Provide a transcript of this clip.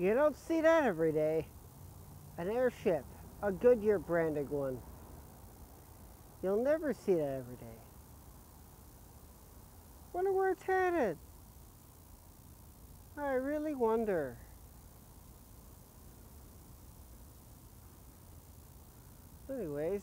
You don't see that every day. An airship, a Goodyear branded one. You'll never see that every day. Wonder where it's headed. I really wonder. Anyways,